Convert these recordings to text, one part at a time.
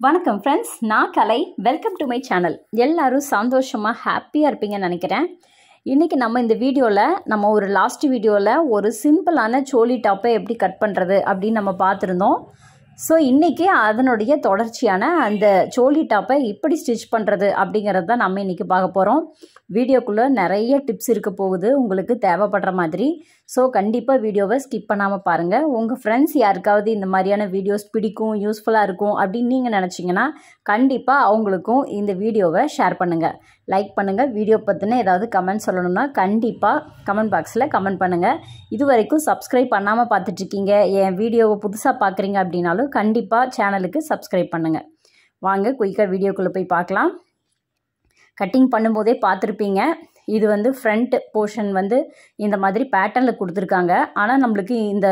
வணக்கம் ஃப்ரெண்ட்ஸ் நான் Kalai. Welcome to my channel எல்லோரும் சந்தோஷமாக ஹாப்பியாக இருப்பீங்கன்னு நினைக்கிறேன். இன்றைக்கி நம்ம இந்த வீடியோவில் நம்ம ஒரு லாஸ்ட் வீடியோவில் ஒரு சிம்பிளான சோலி டாப்பை எப்படி கட் பண்ணுறது அப்படின்னு நம்ம பார்த்துருந்தோம். ஸோ இன்றைக்கி அதனுடைய தொடர்ச்சியான அந்த சோலி டாப்பை இப்படி ஸ்டிச் பண்ணுறது அப்படிங்கிறது தான் நம்ம இன்றைக்கி பார்க்க போகிறோம் வீடியோக்குள்ளே நிறைய டிப்ஸ் இருக்க போகுது. உங்களுக்கு தேவைப்படுற மாதிரி. ஸோ கண்டிப்பாக வீடியோவை ஸ்கிப் பண்ணாமல் பாருங்கள் உங்கள் ஃப்ரெண்ட்ஸ் யாருக்காவது இந்த மாதிரியான வீடியோஸ் பிடிக்கும் யூஸ்ஃபுல்லாக இருக்கும் அப்படின்னு நீங்கள் நினச்சிங்கன்னா கண்டிப்பாக அவங்களுக்கும் இந்த வீடியோவை ஷேர் பண்ணுங்கள் லைக் பண்ணுங்கள் வீடியோ பற்றின ஏதாவது கமெண்ட் சொல்லணும்னா கண்டிப்பாக கமெண்ட் பாக்ஸில் கமெண்ட் பண்ணுங்கள் இது வரைக்கும் சப்ஸ்கிரைப் பண்ணாமல் பார்த்துட்ருக்கீங்க என் வீடியோவை புதுசாக பார்க்குறீங்க அப்படின்னாலும் கண்டிப்பாக சேனலுக்கு சப்ஸ்கிரைப் பண்ணுங்கள் வாங்க குயிக்காக வீடியோக்குள்ளே போய் பார்க்கலாம். கட்டிங் பண்ணும்போதே பார்த்துருப்பீங்க. இது வந்து ஃப்ரண்ட் போர்ஷன் வந்து இந்த மாதிரி பேட்டர்னில் கொடுத்துருக்காங்க. ஆனால் நம்மளுக்கு இந்த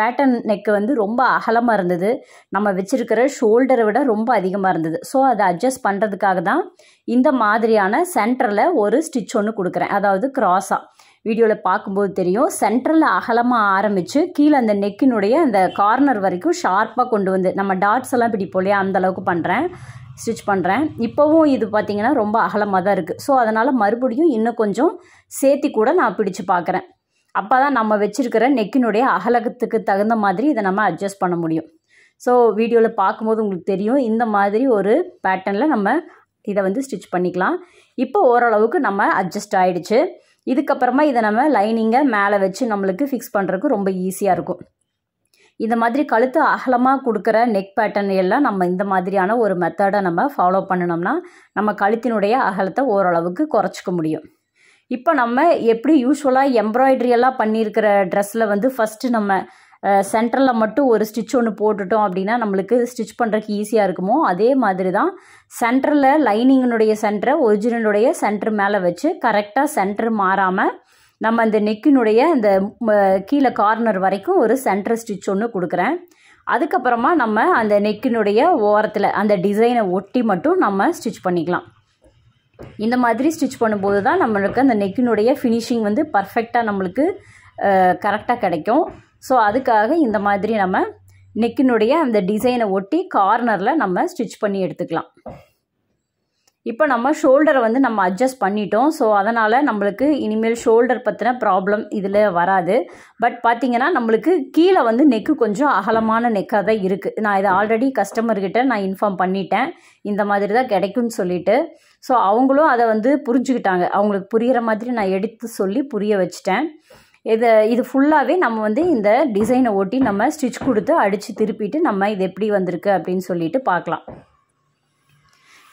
பேட்டர்ன் நெக்கு வந்து ரொம்ப அகலமாக இருந்தது. நம்ம வச்சுருக்கிற ஷோல்டரை விட ரொம்ப அதிகமாக இருந்தது. ஸோ அதை அட்ஜஸ்ட் பண்ணுறதுக்காக தான் இந்த மாதிரியான சென்டரில் ஒரு ஸ்டிச் ஒன்று கொடுக்குறேன். அதாவது க்ராஸாக வீடியோவில் பார்க்கும்போது தெரியும். சென்ட்ரலில் அகலமாக ஆரம்பித்து கீழே அந்த நெக்கினுடைய அந்த கார்னர் வரைக்கும் ஷார்ப்பாக கொண்டு வந்து நம்ம டாட்ஸ் எல்லாம் பிடிப்போம் இல்லையா? அந்த அளவுக்கு பண்ணுறேன் ஸ்டிச் பண்ணுறேன் இப்போவும் இது பார்த்திங்கன்னா ரொம்ப அகலமாக தான் இருக்குது ஸோ அதனால் மறுபடியும் இன்னும் கொஞ்சம் சேர்த்தி கூட நான் பிடிச்சு பார்க்குறேன் அப்போ தான் நம்ம வச்சுருக்கிற நெக்கினுடைய அகலகத்துக்கு தகுந்த மாதிரி இதை நம்ம அட்ஜஸ்ட் பண்ண முடியும். ஸோ வீடியோவில் பார்க்கும்போது உங்களுக்கு தெரியும். இந்த மாதிரி ஒரு பேட்டர்னில் நம்ம இதை வந்து ஸ்டிச் பண்ணிக்கலாம். இப்போ ஓரளவுக்கு நம்ம அட்ஜஸ்ட் ஆகிடுச்சு இதுக்கப்புறமா இதை நம்ம லைனிங்கை மேலே வச்சு நம்மளுக்கு ஃபிக்ஸ் பண்ணுறதுக்கு ரொம்ப ஈஸியாக இருக்கும். இந்த மாதிரி கழுத்து அகலமாக கொடுக்குற நெக் பேட்டர்ன் எல்லாம் நம்ம இந்த மாதிரியான ஒரு மெத்தடை நம்ம ஃபாலோ பண்ணினோம்னா நம்ம கழுத்தினுடைய அகலத்தை ஓரளவுக்கு குறைச்சிக்க முடியும். இப்போ நம்ம எப்படி யூஸ்வலாக எம்ப்ராய்டரி எல்லாம் பண்ணியிருக்கிற ட்ரெஸ்ஸில் வந்து ஃபஸ்ட்டு நம்ம சென்டரில் மட்டும் ஒரு ஸ்டிச் ஒன்று போட்டுட்டோம் அப்படின்னா நம்மளுக்கு ஸ்டிச் பண்ணுறதுக்கு ஈஸியாக இருக்குமோ அதே மாதிரி தான் சென்டரில் லைனிங்கினுடைய சென்டரை ஒரிஜினலுடைய சென்டர் மேலே வச்சு கரெக்டாக சென்டர் மாறாமல் நம்ம அந்த நெக்கினுடைய அந்த கீழே கார்னர் வரைக்கும் ஒரு சென்டர் ஸ்டிச் ஒன்று கொடுக்குறேன். அதுக்கப்புறமா நம்ம அந்த நெக்கினுடைய ஓரத்தில் அந்த டிசைனை ஒட்டி மட்டும் நம்ம ஸ்டிச் பண்ணிக்கலாம். இந்த மாதிரி ஸ்டிச் பண்ணும்போது தான் நம்மளுக்கு அந்த நெக்கினுடைய ஃபினிஷிங் வந்து பர்ஃபெக்டாக நம்மளுக்கு கரெக்டாக கிடைக்கும். ஸோ அதுக்காக இந்த மாதிரி நம்ம நெக்கினுடைய அந்த டிசைனை ஒட்டி கார்னரில் நம்ம ஸ்டிச் பண்ணி எடுத்துக்கலாம். இப்போ நம்ம ஷோல்டரை வந்து நம்ம அட்ஜஸ்ட் பண்ணிட்டோம். ஸோ அதனால் நம்மளுக்கு இனிமேல் ஷோல்டர் பற்றின ப்ராப்ளம் இதில் வராது. பட் பார்த்திங்கன்னா நம்மளுக்கு கீழே வந்து நெக்கு கொஞ்சம் அகலமான நெக்காக தான் இருக்குது நான் இதை ஆல்ரெடி கஸ்டமர்கிட்ட நான் இன்ஃபார்ம் பண்ணிட்டேன். இந்த மாதிரி தான் கிடைக்கும்னு சொல்லிட்டு. ஸோ அவங்களும் அதை வந்து புரிஞ்சுக்கிட்டாங்க. அவங்களுக்கு புரிகிற மாதிரி நான் எடுத்து சொல்லி புரிய வச்சுட்டேன். இதை இது ஃபுல்லாகவே நம்ம வந்து இந்த டிசைனை ஒட்டி நம்ம ஸ்டிச் கொடுத்து அடித்து திருப்பிட்டு நம்ம இது எப்படி வந்திருக்கு அப்படின்னு சொல்லிட்டு பார்க்கலாம்.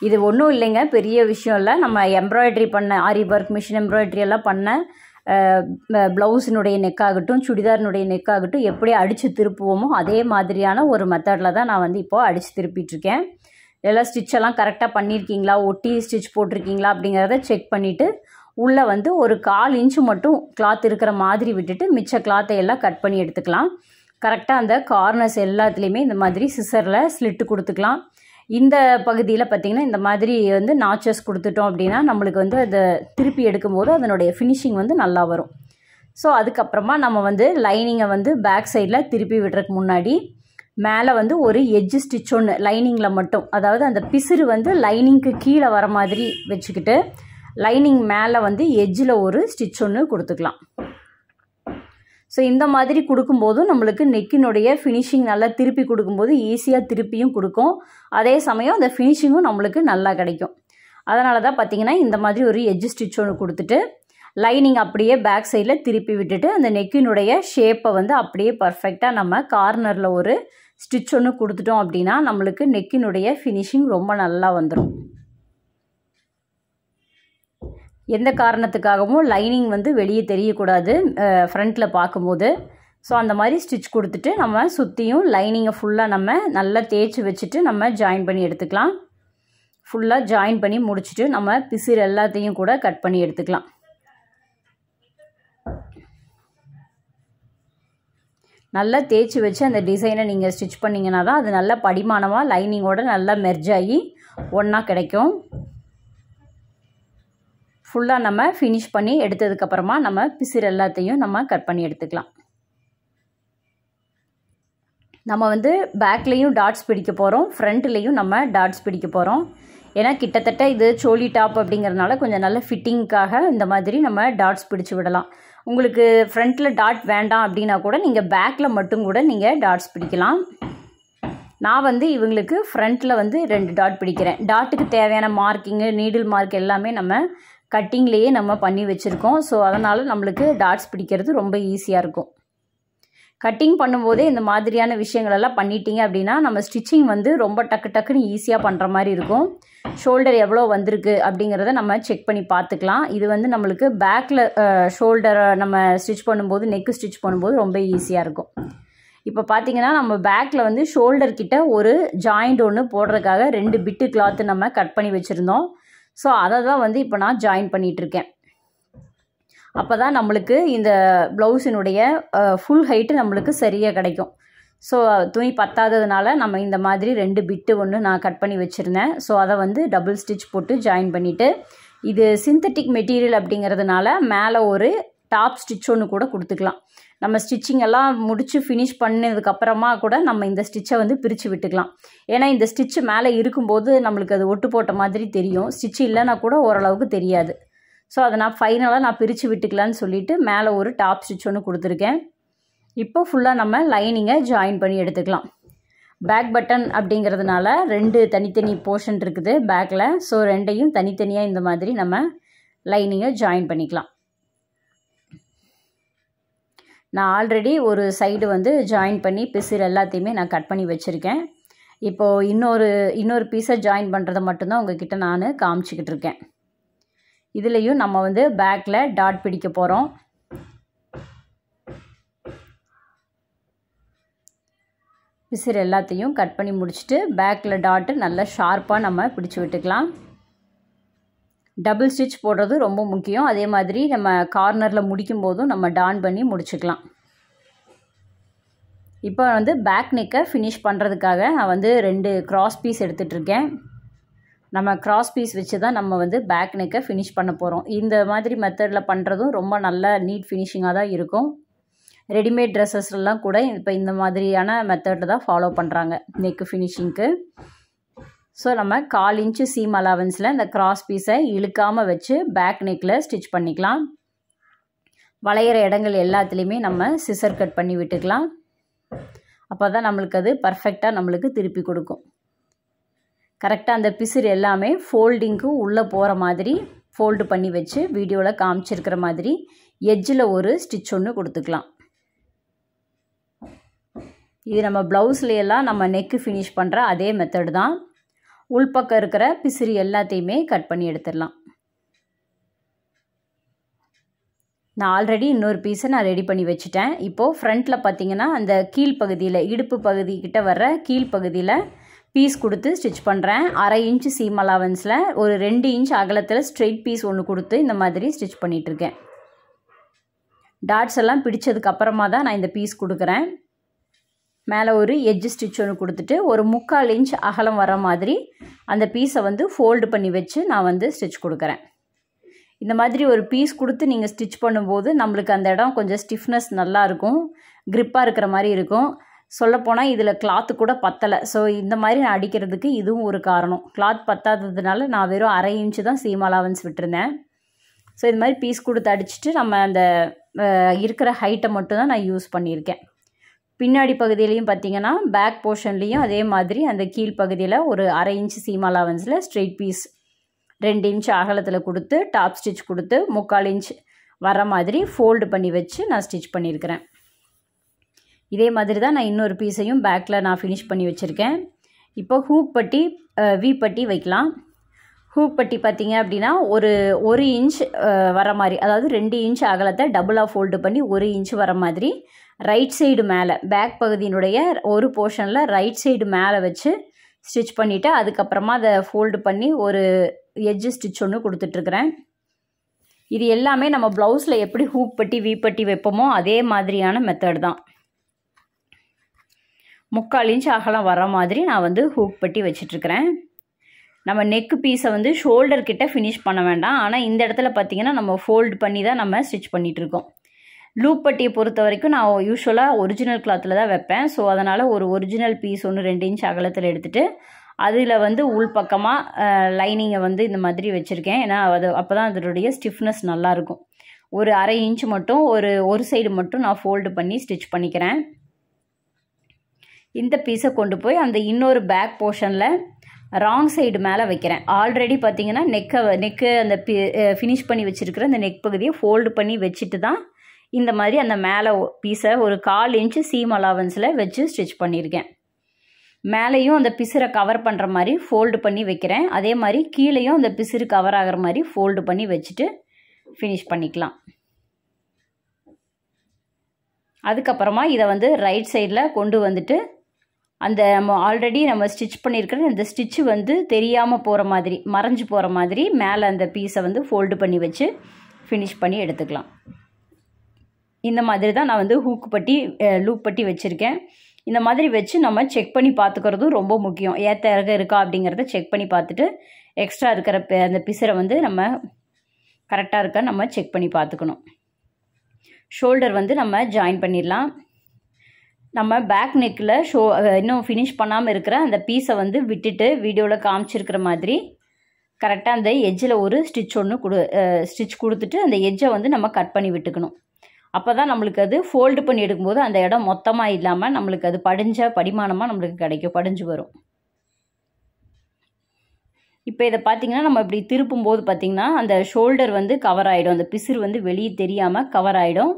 இது ஒன்றும் இல்லைங்க. பெரிய விஷயம் இல்லை. நம்ம எம்ப்ராய்ட்ரி பண்ண ஆரி ஒர்க் மிஷின் எம்ப்ராய்ட்ரி எல்லாம் பண்ண ப்ளவுஸினுடைய நெக்காகட்டும் சுடிதாரினுடைய நெக்காகட்டும் எப்படி அடித்து திருப்புவோமோ அதே மாதிரியான ஒரு மெத்தடில் தான் நான் வந்து இப்போது அடித்து திருப்பிட்டுருக்கேன். எல்லாம் ஸ்டிச்செல்லாம் கரெக்டாக பண்ணியிருக்கீங்களா ஒட்டி ஸ்டிச் போட்டிருக்கீங்களா? அப்படிங்கிறத செக் பண்ணிவிட்டு உள்ளே வந்து ஒரு கால் இன்ச்சு மட்டும் கிளாத் இருக்கிற மாதிரி விட்டுட்டு மிச்ச கிளாத்தை எல்லாம் கட் பண்ணி எடுத்துக்கலாம். கரெக்டாக அந்த கார்னர்ஸ் எல்லாத்துலேயுமே இந்த மாதிரி சிசரில் ஸ்லிட்டு கொடுத்துக்கலாம். இந்த பகுதியில் பார்த்திங்கன்னா இந்த மாதிரி வந்து நாச்சஸ் கொடுத்துட்டோம் அப்படின்னா நம்மளுக்கு வந்து அதை திருப்பி எடுக்கும்போது அதனுடைய ஃபினிஷிங் வந்து நல்லா வரும். ஸோ அதுக்கப்புறமா நம்ம வந்து லைனிங்கை வந்து பேக் சைடில் திருப்பி விடுறதுக்கு முன்னாடி மேலே வந்து ஒரு எஜ்ஜு ஸ்டிச் ஒன்று லைனிங்கில் மட்டும். அதாவது அந்த பிசுறு வந்து லைனிங்க்கு கீழே வர மாதிரி வச்சுக்கிட்டு லைனிங் மேலே வந்து எஜ்ஜில் ஒரு ஸ்டிச் ஒன்று கொடுத்துக்கலாம். ஸோ இந்த மாதிரி கொடுக்கும்போதும் நம்மளுக்கு நெக்கினுடைய ஃபினிஷிங் நல்லா திருப்பி கொடுக்கும்போது ஈஸியாக திருப்பியும் கொடுக்கும். அதே சமயம் அந்த ஃபினிஷிங்கும் நம்மளுக்கு நல்லா கிடைக்கும். அதனால தான் பார்த்திங்கன்னா இந்த மாதிரி ஒரு எஜ்ஜு ஸ்டிச் ஒன்று கொடுத்துட்டு லைனிங் அப்படியே பேக் சைடில் திருப்பி விட்டுட்டு அந்த நெக்கினுடைய ஷேப்பை வந்து அப்படியே பர்ஃபெக்டாக நம்ம கார்னரில் ஒரு ஸ்டிச் ஒன்று கொடுத்துட்டோம் அப்படின்னா நம்மளுக்கு நெக்கினுடைய ஃபினிஷிங் ரொம்ப நல்லா வந்துடும் எந்த காரணத்துக்காகவும் லைனிங் வந்து வெளியே தெரியக்கூடாது ஃப்ரண்ட்டில் பார்க்கும்போது. ஸோ அந்த மாதிரி ஸ்டிச் கொடுத்துட்டு நம்ம சுற்றியும் லைனிங்கை ஃபுல்லாக நம்ம நல்லா தேய்ச்சி வச்சுட்டு நம்ம ஜாயின் பண்ணி எடுத்துக்கலாம். ஃபுல்லாக ஜாயின் பண்ணி முடிச்சுட்டு நம்ம பிசிறு எல்லாத்தையும் கூட கட் பண்ணி எடுத்துக்கலாம். நல்லா தேய்ச்சி வச்சு அந்த டிசைனை நீங்கள் ஸ்டிச் பண்ணிங்கன்னா தான் அது நல்லா படிமானமாக லைனிங்கோட நல்லா மெர்ஜ் ஆகி ஒன்றா கிடைக்கும். ஃபுல்லாக நம்ம ஃபினிஷ் பண்ணி எடுத்ததுக்கப்புறமா நம்ம பிசிறு எல்லாத்தையும் நம்ம கட் பண்ணி எடுத்துக்கலாம். நம்ம வந்து பேக்லேயும் டாட்ஸ் பிடிக்க போகிறோம் ஃப்ரண்ட்லேயும் நம்ம டாட்ஸ் பிடிக்க போகிறோம் ஏன்னா கிட்டத்தட்ட இது சோலி டாப் அப்படிங்கிறதுனால கொஞ்சம் நல்ல ஃபிட்டிங்க்காக இந்த மாதிரி நம்ம டாட்ஸ் பிடிச்சி விடலாம். உங்களுக்கு ஃப்ரண்ட்டில் டாட் வேண்டாம் அப்படின்னா கூட நீங்கள் பேக்கில் மட்டும் கூட நீங்கள் டாட்ஸ் பிடிக்கலாம். நான் வந்து இவங்களுக்கு ஃப்ரண்ட்டில் வந்து ரெண்டு டாட் பிடிக்கிறேன். டாட்டுக்கு தேவையான மார்க்கிங்கு நீடில் மார்க் எல்லாமே நம்ம கட்டிங்லேயே நம்ம பண்ணி வச்சுருக்கோம். ஸோ அதனால் நம்மளுக்கு டாட்ஸ் பிடிக்கிறது ரொம்ப ஈஸியாக இருக்கும். கட்டிங் பண்ணும்போதே இந்த மாதிரியான விஷயங்களெல்லாம் பண்ணிட்டீங்க அப்படின்னா நம்ம ஸ்டிச்சிங் வந்து ரொம்ப டக்கு டக்குன்னு ஈஸியாக பண்ணுற மாதிரி இருக்கும். ஷோல்டர் எவ்வளோ வந்திருக்கு அப்படிங்கிறத நம்ம செக் பண்ணி பார்த்துக்கலாம். இது வந்து நம்மளுக்கு பேக்கில் ஷோல்டரை நம்ம ஸ்டிச் பண்ணும்போது நெக்கு ஸ்டிச் பண்ணும்போது ரொம்ப ஈஸியாக இருக்கும். இப்போ பார்த்தீங்கன்னா நம்ம பேக்கில் வந்து ஷோல்டர் கிட்ட ஒரு ஜாயிண்ட் ஒன்று போடுறதுக்காக ரெண்டு பிட்டு கிளாத்து நம்ம கட் பண்ணி வச்சுருந்தோம். ஸோ அதை தான் வந்து இப்போ நான் ஜாயின் பண்ணிகிட்ருக்கேன் அப்போ தான் நம்மளுக்கு இந்த ப்ளவுஸினுடைய ஃபுல் ஹைட்டு நம்மளுக்கு சரியாக கிடைக்கும். ஸோ துணி பத்தாததுனால நம்ம இந்த மாதிரி ரெண்டு பிட்டு ஒன்று நான் கட் பண்ணி வச்சுருந்தேன். ஸோ அதை வந்து டபுள் ஸ்டிச் போட்டு ஜாயின் பண்ணிவிட்டு இது சிந்தட்டிக் மெட்டீரியல் அப்படிங்கிறதுனால மேலே ஒரு டாப் ஸ்டிச் ஒன்று கூட கொடுத்துக்கலாம். நம்ம ஸ்டிச்சிங் எல்லாம் முடித்து ஃபினிஷ் பண்ணதுக்கப்புறமா கூட நம்ம இந்த ஸ்டிச்சை வந்து பிரித்து விட்டுக்கலாம். ஏன்னா இந்த ஸ்டிச்சு மேலே இருக்கும்போது நம்மளுக்கு அது ஒட்டு போட்ட மாதிரி தெரியும். ஸ்டிச்சு இல்லைன்னா கூட ஓரளவுக்கு தெரியாது. ஸோ அதை நான் ஃபைனலாக நான் பிரித்து விட்டுக்கலான்னு சொல்லிவிட்டு மேலே ஒரு டாப் ஸ்டிச் ஒன்று கொடுத்துருக்கேன். இப்போ ஃபுல்லாக நம்ம லைனிங்கை ஜாயின் பண்ணி எடுத்துக்கலாம். பேக் பட்டன் அப்படிங்கிறதுனால ரெண்டு தனித்தனி போர்ஷன் இருக்குது பேக்கில் ஸோ ரெண்டையும் தனித்தனியாக இந்த மாதிரி நம்ம லைனிங்கை ஜாயின் பண்ணிக்கலாம். நான் ஆல்ரெடி ஒரு சைடு வந்து ஜாயின் பண்ணி பிசில் எல்லாத்தையுமே நான் கட் பண்ணி வச்சுருக்கேன். இப்போது இன்னொரு இன்னொரு பீஸை ஜாயின் பண்ணுறதை மட்டும்தான் உங்ககிட்ட நான் காமிச்சிக்கிட்டு இருக்கேன். இதுலேயும் நம்ம வந்து பேக்கில் டாட் பிடிக்க போகிறோம் பிசிறு எல்லாத்தையும் கட் பண்ணி முடிச்சுட்டு பேக்கில் டாட்டு நல்லா ஷார்ப்பாக நம்ம பிடிச்சி விட்டுக்கலாம். டபுள் ஸ்டிச் போடுறது ரொம்ப முக்கியம். அதே மாதிரி நம்ம கார்னரில் முடிக்கும் போதும் நம்ம டான் பண்ணி முடிச்சுக்கலாம். இப்போ வந்து பேக் நெக்கை ஃபினிஷ் பண்ணுறதுக்காக நான் வந்து ரெண்டு க்ராஸ் பீஸ் எடுத்துகிட்ருக்கேன் நம்ம க்ராஸ் பீஸ் வச்சு தான் நம்ம வந்து பேக் நெக்கை ஃபினிஷ் பண்ண போகிறோம் இந்த மாதிரி மெத்தடில் பண்ணுறதும் ரொம்ப நல்ல நீட் ஃபினிஷிங்காக தான் இருக்கும். ரெடிமேட் ட்ரெஸ்ஸஸ்லாம் கூட இப்போ இந்த மாதிரியான மெத்தடில் தான் ஃபாலோ பண்ணுறாங்க நெக்கு ஃபினிஷிங்க்கு ஸோ நம்ம கால் இன்ச்சு சீம் அலவன்ஸில் இந்த கிராஸ் பீஸை இழுக்காமல் வச்சு பேக் நெக்கில் ஸ்டிச் பண்ணிக்கலாம். வளையிற இடங்கள் எல்லாத்துலேயுமே நம்ம சிசர் கட் பண்ணி விட்டுக்கலாம். அப்போ தான் நம்மளுக்கு அது பர்ஃபெக்டாக நம்மளுக்கு திருப்பி கொடுக்கும். கரெக்டாக அந்த பிசிறு எல்லாமே ஃபோல்டிங்க்கு உள்ளே போகிற மாதிரி ஃபோல்டு பண்ணி வச்சு வீடியோவில் காமிச்சிருக்கிற மாதிரி எட்ஜில் ஒரு ஸ்டிச் ஒன்று கொடுத்துக்கலாம். இது நம்ம ப்ளவுஸ்லையெல்லாம் நம்ம நெக்கு ஃபினிஷ் பண்ணுற அதே மெத்தடு தான். உள்பக்கம் இருக்கிற பிசிறி எல்லாத்தையுமே கட் பண்ணி எடுத்துடலாம். நான் ஆல்ரெடி இன்னொரு பீஸை நான் ரெடி பண்ணி வச்சுட்டேன். இப்போது ஃப்ரண்ட்டில் பார்த்தீங்கன்னா அந்த கீழ்ப்பகுதியில் இடுப்பு பகுதிக்கிட்ட வர்ற கீழ்ப்பகுதியில் பீஸ் கொடுத்து ஸ்டிச் பண்ணுறேன் அரை இன்ச் சீம் அலாவன்ஸில் ஒரு ரெண்டு இன்ச் அகலத்தில் ஸ்ட்ரெயிட் பீஸ் ஒன்று கொடுத்து இந்த மாதிரி ஸ்டிச் பண்ணிகிட்ருக்கேன் டாட்ஸ் எல்லாம் பிடிச்சதுக்கு அப்புறமா தான் நான் இந்த பீஸ் கொடுக்குறேன். மேலே ஒரு எட்ஜ் ஸ்டிச் ஒன்று கொடுத்துட்டு ஒரு முக்கால் இன்ச் அகலம் வர மாதிரி அந்த பீஸை வந்து ஃபோல்டு பண்ணி வச்சு நான் வந்து ஸ்டிச் கொடுக்குறேன். இந்த மாதிரி ஒரு பீஸ் கொடுத்து நீங்கள் ஸ்டிச் பண்ணும்போது நம்மளுக்கு அந்த இடம் கொஞ்சம் ஸ்டிஃப்னஸ் நல்லாயிருக்கும் க்ரிப்பாக இருக்கிற மாதிரி இருக்கும். சொல்லப்போனால் இதில் கிளாத்து கூட பத்தலை. ஸோ இந்த மாதிரி நான் அடிக்கிறதுக்கு இதுவும் ஒரு காரணம். கிளாத் பத்தாததுனால நான் வெறும் அரை இன்ச்சு தான் சீம் அலாவன்ஸ் விட்டுருந்தேன். ஸோ இது மாதிரி பீஸ் கொடுத்து அடிச்சுட்டு நம்ம அந்த இருக்கிற ஹைட்டை மட்டும் தான் நான் யூஸ் பண்ணியிருக்கேன். பின்னாடி பகுதியிலையும் பார்த்தீங்கன்னா பேக் போர்ஷன்லேயும் அதே மாதிரி அந்த கீழ் பகுதியில் ஒரு அரை இன்ச் சீம் அலவன்ஸில் ஸ்ட்ரெயிட் பீஸ் ரெண்டு இன்ச் அகலத்தில் கொடுத்து டாப் ஸ்டிச் கொடுத்து முக்கால் இன்ச் வர மாதிரி ஃபோல்டு பண்ணி வச்சு நான் ஸ்டிச் பண்ணியிருக்கிறேன். இதே மாதிரி தான் நான் இன்னொரு பீஸையும் பேக்கில் நான் ஃபினிஷ் பண்ணி வச்சுருக்கேன். இப்போ ஹூக் பட்டி வி பட்டி வைக்கலாம். ஹூக் பட்டி பார்த்தீங்க அப்படின்னா ஒரு ஒரு இன்ச் வர மாதிரி அதாவது ரெண்டு இன்ச் அகலத்தை டபுளாக ஃபோல்டு பண்ணி ஒரு இன்ச் வர மாதிரி ரைட் சைடு மேலே பேக் பகுதியினுடைய ஒரு போர்ஷனில் ரைட் சைடு மேலே வச்சு ஸ்டிச் பண்ணிவிட்டு அதுக்கப்புறமா அதை ஃபோல்டு பண்ணி ஒரு எட்ஜு ஸ்டிச் ஒன்று கொடுத்துட்ருக்குறேன். இது எல்லாமே நம்ம ப்ளவுஸில் எப்படி ஹூக் பட்டி வீப்பட்டி வைப்போமோ அதே மாதிரியான மெத்தட் தான். முக்கால் இன்ச் அகலம் வர மாதிரி நான் வந்து ஹூக் பட்டி வச்சிட்ருக்கிறேன். நம்ம நெக்கு பீஸை வந்து ஷோல்டர் கிட்ட ஃபினிஷ் பண்ண வேண்டாம். ஆனால் இந்த இடத்துல பார்த்திங்கன்னா நம்ம ஃபோல்டு பண்ணி தான் நம்ம ஸ்டிச் பண்ணிகிட்ருக்கோம் லூப் பட்டியை பொறுத்த வரைக்கும் நான் யூஸ்வலாக ஒரிஜினல் கிளாத்தில் தான் வைப்பேன். ஸோ அதனால் ஒரு ஒரிஜினல் பீஸ் ஒன்று ரெண்டு இன்ச் அகலத்தில் எடுத்துகிட்டு அதில் வந்து உள்பக்கமாக லைனிங்கை வந்து இந்த மாதிரி வச்சுருக்கேன். ஏன்னா அது அப்போ தான் அதனுடைய ஸ்டிஃப்னஸ் நல்லாயிருக்கும் ஒரு அரை இன்ச் மட்டும் ஒரு ஒரு சைடு மட்டும் நான் ஃபோல்டு பண்ணி ஸ்டிச் பண்ணிக்கிறேன். இந்த பீஸை கொண்டு போய் அந்த இன்னொரு பேக் போர்ஷனில் ராங் சைடு மேலே வைக்கிறேன். ஆல்ரெடி பார்த்தீங்கன்னா நெக்கை நெக்கு அந்த பி ஃபினிஷ் பண்ணி வச்சுருக்கிற அந்த நெக் பகுதியை ஃபோல்டு பண்ணி வச்சுட்டு தான் இந்த மாதிரி அந்த மேலே பீஸை ஒரு கால் இன்ச்சு சீம் அலாவன்ஸில் வச்சு ஸ்டிச் பண்ணியிருக்கேன் மேலேயும் அந்த பிசுரை கவர் பண்ணுற மாதிரி ஃபோல்டு பண்ணி வைக்கிறேன். அதே மாதிரி கீழேயும் அந்த பிசுறு கவர் ஆகிற மாதிரி ஃபோல்டு பண்ணி வச்சுட்டு ஃபினிஷ் பண்ணிக்கலாம். அதுக்கப்புறமா இதை வந்து ரைட் சைடில் கொண்டு வந்துட்டு அந்த நம்ம ஆல்ரெடி நம்ம ஸ்டிச் பண்ணியிருக்கிற அந்த ஸ்டிச்சு வந்து தெரியாமல் போகிற மாதிரி மறைஞ்சு போகிற மாதிரி மேலே அந்த பீஸை வந்து ஃபோல்டு பண்ணி வச்சு ஃபினிஷ் பண்ணி எடுத்துக்கலாம். இந்த மாதிரி தான் நான் வந்து ஹூக்கு பட்டி லூப் பட்டி வச்சுருக்கேன். இந்த மாதிரி வச்சு நம்ம செக் பண்ணி பார்த்துக்கிறதும் ரொம்ப முக்கியம். ஏற்ற இறக இருக்கா அப்படிங்கிறத செக் பண்ணி பார்த்துட்டு எக்ஸ்ட்ரா இருக்கிற அந்த பிசரை வந்து நம்ம கரெக்டாக இருக்கா நம்ம செக் பண்ணி பார்த்துக்கணும். ஷோல்டர் வந்து நம்ம ஜாயின் பண்ணிடலாம். நம்ம பேக் நெக்கில் ஷோ இன்னும் ஃபினிஷ் பண்ணாமல் இருக்கிற அந்த பீஸை வந்து விட்டுட்டு வீடியோவில் காமிச்சிருக்கிற மாதிரி கரெக்டாக அந்த எஜ்ஜில் ஒரு ஸ்டிச் ஒன்று கொடு ஸ்டிச் கொடுத்துட்டு அந்த எஜ்ஜை வந்து நம்ம கட் பண்ணி விட்டுக்கணும். அப்போ தான் நம்மளுக்கு அது ஃபோல்டு பண்ணி எடுக்கும்போது அந்த இடம் மொத்தமாக இல்லாமல் நம்மளுக்கு அது படிஞ்ச படிமானமாக நம்மளுக்கு கிடைக்கும் படிஞ்சு வரும். இப்போ இதை பார்த்திங்கன்னா நம்ம இப்படி திருப்பும்போது பார்த்திங்கன்னா அந்த ஷோல்டர் வந்து கவர் ஆகிடும் அந்த பிசிறு வந்து வெளியே தெரியாமல் கவர் ஆகிடும்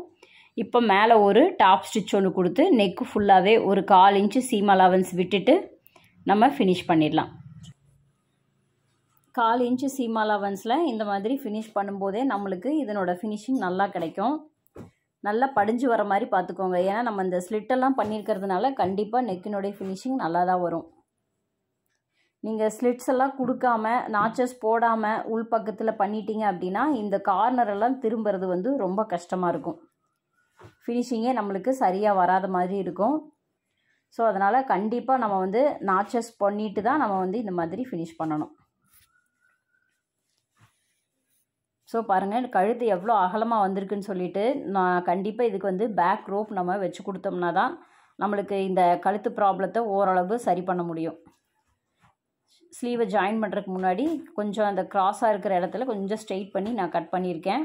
இப்போ மேலே ஒரு டாப் ஸ்டிச் ஒன்று கொடுத்து நெக்கு ஃபுல்லாகவே ஒரு கால் இன்ச்சு சீம் அலவன்ஸ் விட்டுட்டு நம்ம ஃபினிஷ் பண்ணிடலாம். கால் இன்ச்சு சீம் அலவன்ஸில் இந்த மாதிரி ஃபினிஷ் பண்ணும்போதே நம்மளுக்கு இதனோட ஃபினிஷிங் நல்லா கிடைக்கும். நல்லா படிஞ்சு வர மாதிரி பார்த்துக்கோங்க. ஏன்னா நம்ம இந்த ஸ்லிட்டெல்லாம் பண்ணியிருக்கிறதுனால கண்டிப்பாக நெக்கினுடைய ஃபினிஷிங் நல்லா தான் வரும். நீங்கள் ஸ்லிட்ஸ் எல்லாம் கொடுக்காம நாச்சஸ் போடாமல் உள் பக்கத்தில் பண்ணிட்டீங்க அப்படின்னா இந்த கார்னர் எல்லாம் திரும்புறது வந்து ரொம்ப கஷ்டமாக இருக்கும். ஃபினிஷிங்கே நம்மளுக்கு சரியாக வராத மாதிரி இருக்கும். ஸோ அதனால் கண்டிப்பாக நம்ம வந்து நாச்சஸ் பண்ணிட்டு தான் நம்ம வந்து இந்த மாதிரி ஃபினிஷ் பண்ணணும். ஸோ பாருங்கள் கழுத்து எவ்வளோ அகலமாக வந்திருக்குன்னு சொல்லிட்டு நான் கண்டிப்பாக இதுக்கு வந்து பேக் ரோப் நம்ம வச்சு கொடுத்தோம்னா தான் நம்மளுக்கு இந்த கழுத்து ப்ராப்ளத்தை ஓரளவு சரி பண்ண முடியும். ஸ்லீவை ஜாயின் பண்ணுறதுக்கு முன்னாடி கொஞ்சம் அந்த க்ராஸாக இருக்கிற இடத்துல கொஞ்சம் ஸ்ட்ரெயிட் பண்ணி நான் கட் பண்ணியிருக்கேன்.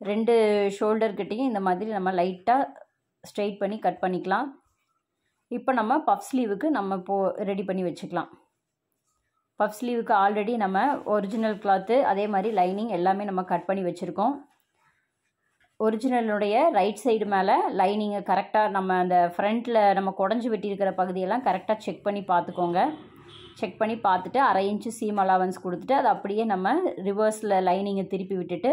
ரெண்டு ஷோல்டர்கிட்டையும் இந்த மாதிரி நம்ம லைட்டாக ஸ்ட்ரெயிட் பண்ணி கட் பண்ணிக்கலாம். இப்போ நம்ம பஃப் ஸ்லீவுக்கு நம்ம போ ரெடி பண்ணி வச்சுக்கலாம். பஃப் ஸ்லீவுக்கு ஆல்ரெடி நம்ம ஒரிஜினல் கிளாத்து அதே மாதிரி லைனிங் எல்லாமே நம்ம கட் பண்ணி வச்சுருக்கோம். ஒரிஜினலுடைய ரைட் சைடு மேலே லைனிங்கை கரெக்டாக நம்ம அந்த ஃப்ரண்ட்டில் நம்ம குடஞ்சி வெட்டியிருக்கிற பகுதியெல்லாம் கரெக்டாக செக் பண்ணி பார்த்துக்கோங்க. செக் பண்ணி பார்த்துட்டு அரை இன்ச்சு சீம் அலாவன்ஸ் கொடுத்துட்டு அதை அப்படியே நம்ம ரிவர்ஸில் லைனிங்கை திருப்பி விட்டுட்டு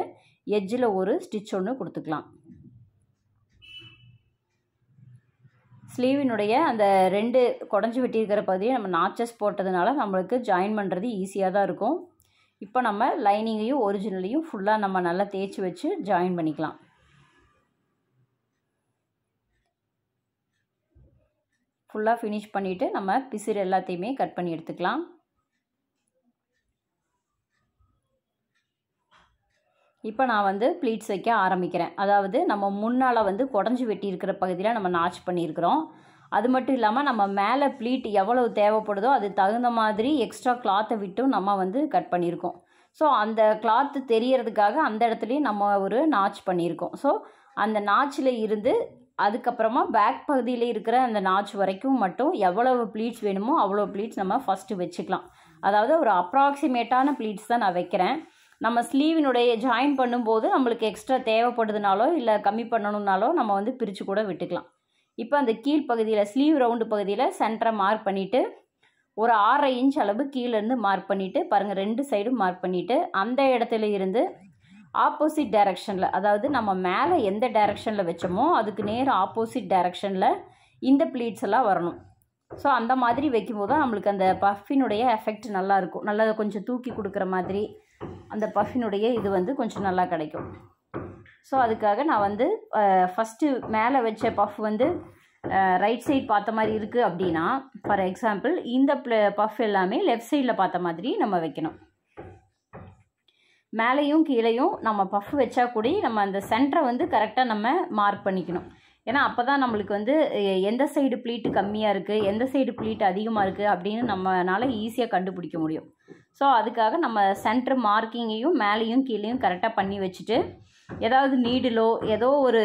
எட்ஜில் ஒரு ஸ்டிச் ஒன்று கொடுத்துக்கலாம். ஸ்லீவினுடைய அந்த ரெண்டு குடஞ்சி வெட்டியிருக்கிற பகுதியை நம்ம நாச்சஸ் போட்டதுனால நம்மளுக்கு ஜாயின் பண்ணுறது ஈஸியாக தான் இருக்கும். இப்போ நம்ம லைனிங்கையும் ஒரிஜினலையும் ஃபுல்லாக நம்ம நல்லா தேய்ச்சி வச்சு ஜாயின் பண்ணிக்கலாம். ஃபுல்லாக ஃபினிஷ் பண்ணிவிட்டு நம்ம பிசிறு எல்லாத்தையுமே கட் பண்ணி எடுத்துக்கலாம். இப்போ நான் வந்து ப்ளீட்ஸ் வைக்க ஆரம்பிக்கிறேன். அதாவது நம்ம முன்னால் வந்து குடஞ்சி வெட்டி இருக்கிற பகுதியில் நம்ம நாச் பண்ணியிருக்கிறோம். அது மட்டும் இல்லாமல் நம்ம மேலே ப்ளீட் எவ்வளவு தேவைப்படுதோ அது தகுந்த மாதிரி எக்ஸ்ட்ரா கிளாத்தை விட்டும் நம்ம வந்து கட் பண்ணியிருக்கோம். ஸோ அந்த கிளாத்து தெரியறதுக்காக அந்த இடத்துலையும் நம்ம ஒரு நாச் பண்ணியிருக்கோம். ஸோ அந்த நாச்சில் இருந்து அதுக்கப்புறமா பேக் பகுதியில் இருக்கிற அந்த நாச் வரைக்கும் மட்டும் எவ்வளவு ப்ளீட்ஸ் வேணுமோ அவ்வளோ ப்ளீட்ஸ் நம்ம ஃபஸ்ட்டு வச்சுக்கலாம். அதாவது ஒரு அப்ராக்சிமேட்டான ப்ளீட்ஸ் தான் நான் வைக்கிறேன். நம்ம ஸ்லீவினுடைய ஜாயின் பண்ணும்போது நம்மளுக்கு எக்ஸ்ட்ரா தேவைப்படுதுனாலோ இல்லை கம்மி பண்ணணுன்னாலோ நம்ம வந்து பிரித்து கூட விட்டுக்கலாம். இப்போ அந்த கீழ் பகுதியில் ஸ்லீவ் ரவுண்டு பகுதியில் சென்டரை மார்க் பண்ணிவிட்டு ஒரு ஆறரை இன்ச் அளவு கீழேருந்து மார்க் பண்ணிவிட்டு பாருங்கள் ரெண்டு சைடும் மார்க் பண்ணிவிட்டு அந்த இடத்துல இருந்து ஆப்போசிட் டைரக்ஷனில் அதாவது நம்ம மேலே எந்த டைரக்ஷனில் வச்சோமோ அதுக்கு நேர் ஆப்போசிட் டைரக்ஷனில் இந்த ப்ளீட்ஸ் எல்லாம் வரணும். ஸோ அந்த மாதிரி வைக்கும்போது தான் நம்மளுக்கு அந்த பஃபினுடைய எஃபெக்ட் நல்லாயிருக்கும் நல்லா கொஞ்சம் தூக்கி கொடுக்குற மாதிரி அந்த பஃபினுடைய இது வந்து கொஞ்சம் நல்லா கிடைக்கும். ஸோ அதுக்காக நான் வந்து ஃபஸ்ட்டு மேலே வச்ச பஃப் வந்து ரைட் சைட் பார்த்த மாதிரி இருக்குது அப்படின்னா ஃபார் எக்ஸாம்பிள் இந்த பஃப் எல்லாமே லெஃப்ட் சைடில் பார்த்த மாதிரி நம்ம வைக்கணும். மேலேயும் கீழேயும் நம்ம பஃப் வச்சா கூட நம்ம அந்த சென்டரை வந்து கரெக்டாக நம்ம மார்க் பண்ணிக்கணும். ஏன்னா அப்போ தான் நம்மளுக்கு வந்து எந்த சைடு ப்ளீட்டு கம்மியாக இருக்குது எந்த சைடு ப்ளீட் அதிகமாக இருக்குது அப்படின்னு நம்மளால் ஈஸியாக கண்டுபிடிக்க முடியும். ஸோ அதுக்காக நம்ம சென்டர் மார்க்கிங்கையும் மேலேயும் கீழேயும் கரெக்டாக பண்ணி வச்சுட்டு ஏதாவது நீடிலோ ஏதோ ஒரு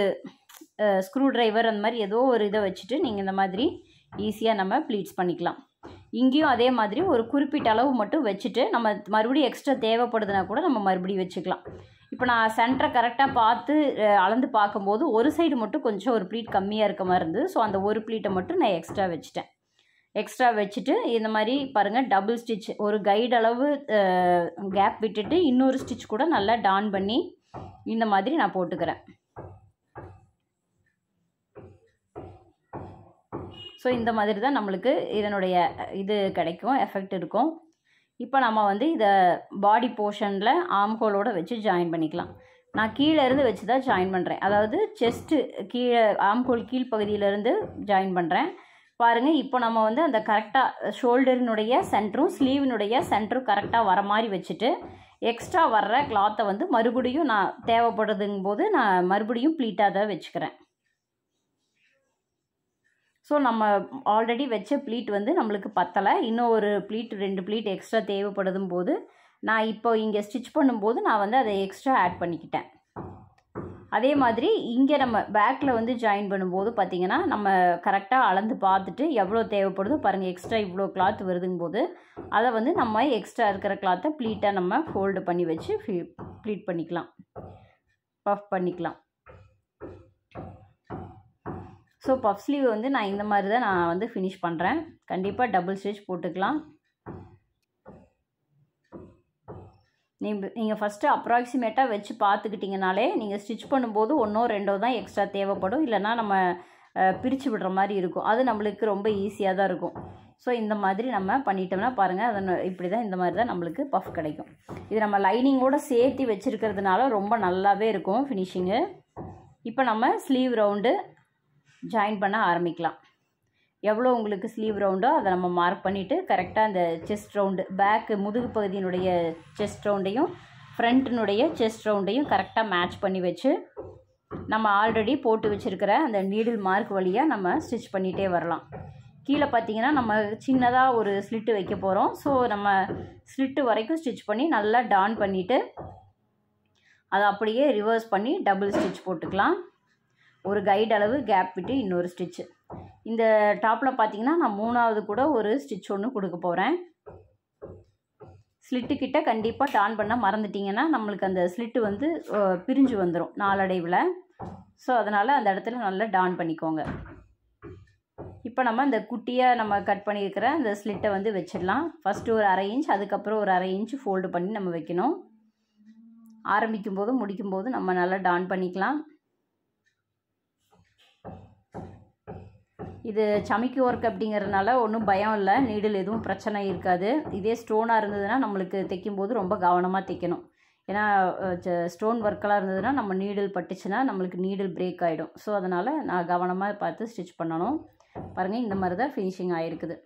ஸ்க்ரூ டிரைவர் அந்த மாதிரி ஏதோ ஒரு இதை வச்சுட்டு நீங்கள் இந்த மாதிரி ஈஸியாக நம்ம ப்ளீட்ஸ் பண்ணிக்கலாம். இங்கேயும் அதே மாதிரி ஒரு குறிப்பிட்ட அளவு மட்டும் வச்சுட்டு நம்ம மறுபடியும் எக்ஸ்ட்ரா தேவைப்படுதுன்னா கூட நம்ம மறுபடியும் வச்சுக்கலாம். இப்போ நான் சென்டரை கரெக்டாக பார்த்து அளந்து பார்க்கும்போது ஒரு சைடு மட்டும் கொஞ்சம் ஒரு ப்ளீட் கம்மியாக இருக்க மாதிரி இருந்தது. ஸோ அந்த ஒரு ப்ளீட்டை மட்டும் நான் எக்ஸ்ட்ரா வச்சுட்டேன். எக்ஸ்ட்ரா வச்சுட்டு இந்த மாதிரி பாருங்கள் டபுள் ஸ்டிச் ஒரு கைடு அளவு கேப் விட்டுட்டு இன்னொரு ஸ்டிச் கூட நல்லா டான் பண்ணி இந்த மாதிரி நான் போட்டுக்கிறேன். ஸோ இந்த மாதிரி தான் நம்மளுக்கு இதனுடைய இது கிடைக்கும் எஃபெக்ட் இருக்கும். இப்போ நம்ம வந்து இதை பாடி போர்ஷனில் ஆம்ஹோலோட வச்சு ஜாயின் பண்ணிக்கலாம். நான் கீழே இருந்து வச்சு தான் ஜாயின் பண்ணுறேன் அதாவது செஸ்ட்டு கீழே ஆம்ஹோல் கீழ்ப்பகுதியிலேருந்து ஜாயின் பண்ணுறேன் பாருங்கள் இப்போ நம்ம வந்து அந்த கரெக்டாக ஷோல்டரினுடைய சென்டரும் ஸ்லீவினுடைய சென்டரும் கரெக்டாக வர மாதிரி வச்சுட்டு எக்ஸ்ட்ரா வர்ற கிளாத்தை வந்து மறுபடியும் நான் தேவைப்படுதுங்கும் போது நான் மறுபடியும் ப்ளீட்டாக தான் வச்சுக்கிறேன். ஸோ நம்ம ஆல்ரெடி வச்ச ப்ளீட் வந்து நம்மளுக்கு பத்தலை. இன்னும் ஒரு ப்ளீட் ரெண்டு ப்ளீட் எக்ஸ்ட்ரா தேவைப்படுதும் போது நான் இப்போ இங்கே ஸ்டிச் பண்ணும்போது நான் வந்து அதை எக்ஸ்ட்ரா ஆட் பண்ணிக்கிட்டேன். அதே மாதிரி இங்கே நம்ம பேக்கில் வந்து ஜாயின் பண்ணும்போது பார்த்தீங்கன்னா நம்ம கரெக்டாக அளந்து பார்த்துட்டு எவ்வளோ தேவைப்படுதோ பாருங்கள் எக்ஸ்ட்ரா இவ்வளோ கிளாத் வருதுங்க போது அதை வந்து நம்ம எக்ஸ்ட்ரா இருக்கிற கிளாத்தை ப்ளீட்டாக நம்ம ஃபோல்டு பண்ணி வச்சு ப்ளீட் பண்ணிக்கலாம். பஃப் பண்ணிக்கலாம். ஸோ பஃப் ஸ்லீவ் வந்து நான் இந்த மாதிரி தான் நான் வந்து ஃபினிஷ் பண்ணுறேன் கண்டிப்பாக டபுள் ஸ்டிச் போட்டுக்கலாம். நீங்கள் நீங்கள் ஃபஸ்ட்டு அப்ராக்சிமேட்டாக வச்சு பார்த்துக்கிட்டிங்கனாலே நீங்கள் ஸ்டிச் பண்ணும்போது ஒன்றோ ரெண்டோ தான் எக்ஸ்ட்ரா தேவைப்படும். இல்லைன்னா நம்ம பிரித்து விடுற மாதிரி இருக்கும். அது நம்மளுக்கு ரொம்ப ஈஸியாக தான் இருக்கும். ஸோ இந்த மாதிரி நம்ம பண்ணிட்டோம்னா பாருங்கள் அதை இப்படி தான் இந்த மாதிரி தான் நம்மளுக்கு பஃப் கிடைக்கும். இது நம்ம லைனிங்கோட சேர்த்து வச்சுருக்கிறதுனால ரொம்ப நல்லாவே இருக்கும் ஃபினிஷிங்கு இப்போ நம்ம ஸ்லீவ் ரவுண்டு ஜாயின் பண்ண ஆரம்பிக்கலாம். எவ்வளோ உங்களுக்கு ஸ்லீவ் ரவுண்டோ அதை நம்ம மார்க் பண்ணிவிட்டு கரெக்டாக அந்த செஸ்ட் ரவுண்டு பேக்கு முதுகு பகுதியினுடைய செஸ்ட் ரவுண்டையும் ஃப்ரண்ட்டினுடைய செஸ்ட் ரவுண்டையும் கரெக்டாக மேட்ச் பண்ணி வச்சு நம்ம ஆல்ரெடி போட்டு வச்சுருக்கிற அந்த நீடில் மார்க் வழியாக நம்ம ஸ்டிச் பண்ணிகிட்டே வரலாம். கீழே பார்த்தீங்கன்னா நம்ம சின்னதாக ஒரு ஸ்லிட்டு வைக்க போகிறோம் ஸோ நம்ம ஸ்லிட்டு வரைக்கும் ஸ்டிச் பண்ணி நல்லா டான் பண்ணிவிட்டு அதை அப்படியே ரிவர்ஸ் பண்ணி டபுள் ஸ்டிச் போட்டுக்கலாம். ஒரு கைட் அளவு கேப் விட்டு இன்னொரு ஸ்டிச்சு இந்த டாப்பில் பார்த்தீங்கன்னா நான் மூணாவது கூட ஒரு ஸ்டிச் ஒன்று கொடுக்க போகிறேன் ஸ்லிட்டு கிட்ட கண்டிப்பாக டான் பண்ண மறந்துட்டிங்கன்னா நம்மளுக்கு அந்த ஸ்லிட்டு வந்து பிரிஞ்சு வந்துடும் நாளடைவில். ஸோ அதனால் அந்த இடத்துல நல்லா டான் பண்ணிக்கோங்க. இப்போ நம்ம இந்த குட்டியாக நம்ம கட் பண்ணியிருக்கிற அந்த ஸ்லிட்டை வந்து வச்சிடலாம். ஃபஸ்ட்டு ஒரு அரை இன்ச் அதுக்கப்புறம் ஒரு அரை இன்ச் ஃபோல்டு பண்ணி நம்ம வைக்கணும். ஆரம்பிக்கும் போதும் முடிக்கும் போது நம்ம நல்லா டான் பண்ணிக்கலாம். இது சமைக்கு ஒர்க் அப்படிங்கிறதுனால ஒன்றும் பயம் இல்லை நீடில் எதுவும் பிரச்சனை இருக்காது. இதே ஸ்டோனாக இருந்ததுன்னா நம்மளுக்கு தைக்கும்போது ரொம்ப கவனமாக தைக்கணும். ஏன்னா ஸ்டோன் ஒர்க்கெல்லாம் இருந்ததுன்னா நம்ம நீடில் பட்டுச்சுன்னா நம்மளுக்கு நீடில் பிரேக் ஆகிடும் ஸோ அதனால் நான் கவனமாக பார்த்து ஸ்டிச் பண்ணணும். பாருங்கள் இந்த மாதிரி தான் ஃபினிஷிங் ஆகிருக்குது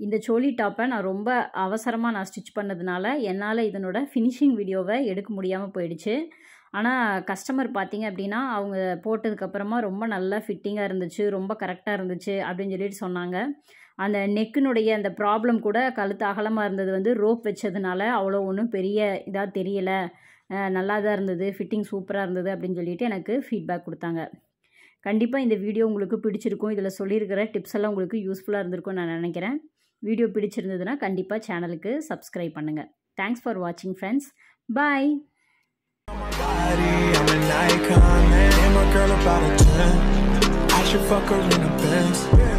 இந்த சோலி டாப்பை நான் ரொம்ப அவசரமாக நான் ஸ்டிச் பண்ணதுனால என்னால் இதனோட ஃபினிஷிங் வீடியோவை எடுக்க முடியாமல் போயிடுச்சு. ஆனால் கஸ்டமர் பார்த்தீங்க அப்படின்னா அவங்க போட்டதுக்கப்புறமா ரொம்ப நல்லா ஃபிட்டிங்காக இருந்துச்சு ரொம்ப கரெக்டாக இருந்துச்சு அப்படின்னு சொல்லிட்டு சொன்னாங்க. அந்த நெக்கினுடைய அந்த ப்ராப்ளம் கூட கழுத்து அகலமாக இருந்தது வந்து ரோப் வச்சதுனால அவ்வளோ ஒன்றும் பெரிய இதாக தெரியலை. நல்லா தான் இருந்தது ஃபிட்டிங் சூப்பராக இருந்தது அப்படின்னு சொல்லிட்டு எனக்கு ஃபீட்பேக் கொடுத்தாங்க. கண்டிப்பாக இந்த வீடியோ உங்களுக்கு பிடிச்சிருக்கும். இதில் சொல்லியிருக்கிற டிப்ஸ் எல்லாம் உங்களுக்கு யூஸ்ஃபுல்லாக இருந்திருக்கும்னு நான் நினைக்கிறேன். வீடியோ பிடிச்சிருந்ததுன்னா கண்டிப்பாக சேனலுக்கு சப்ஸ்கிரைப் பண்ணுங்கள் தேங்க்ஸ் ஃபார் வாட்சிங் friends bye body, I'm an icon, man. And my girl about a 10. I should fuck her in a Benz.